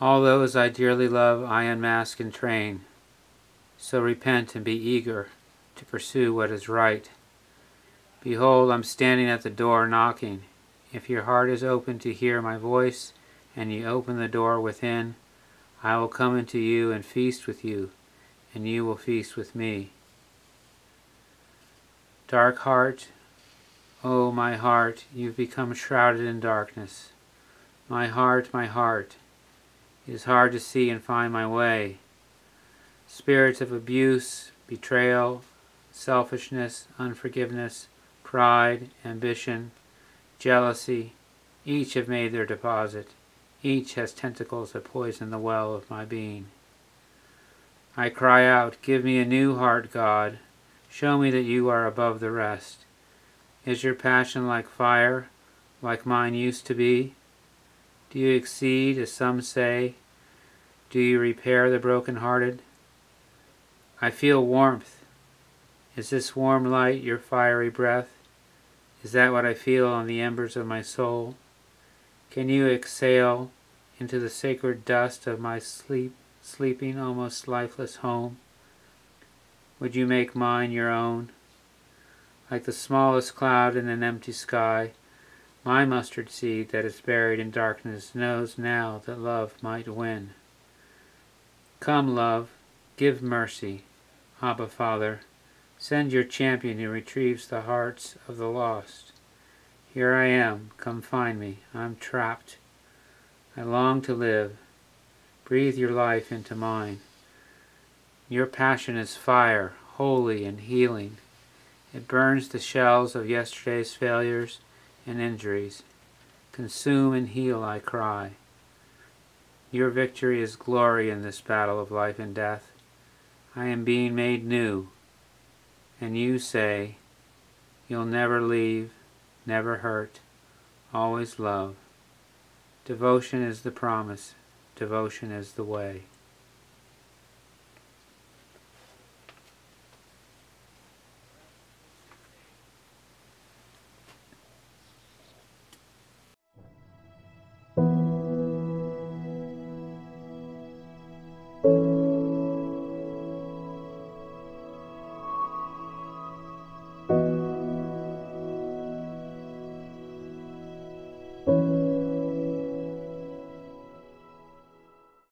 All those I dearly love I unmask and train, so repent and be eager to pursue what is right. Behold, I'm standing at the door knocking. If your heart is open to hear my voice, and ye open the door within, I will come into you and feast with you, and you will feast with me. Dark heart, oh my heart, you've become shrouded in darkness. My heart, my heart, it is hard to see and find my way. Spirits of abuse, betrayal, selfishness, unforgiveness, pride, ambition, jealousy, each have made their deposit. Each has tentacles that poison the well of my being. I cry out, Give me a new heart, God. Show me that you are above the rest. Is your passion like fire, like mine used to be? Do you exceed, as some say? Do you repair the broken-hearted? I feel warmth. Is this warm light your fiery breath? Is that what I feel on the embers of my soul? Can you exhale into the sacred dust of my sleep, sleeping, almost lifeless home? Would you make mine your own? Like the smallest cloud in an empty sky, my mustard seed that is buried in darkness knows now that love might win. Come, love, give mercy, Abba Father. Send your champion who retrieves the hearts of the lost. Here I am, come find me, I'm trapped. I long to live. Breathe your life into mine. Your passion is fire, holy and healing. It burns the shells of yesterday's failures and injuries. Consume and heal, I cry. Your victory is glory in this battle of life and death. I am being made new. And you say, You'll never leave, never hurt, always love. Devotion is the promise, devotion is the way.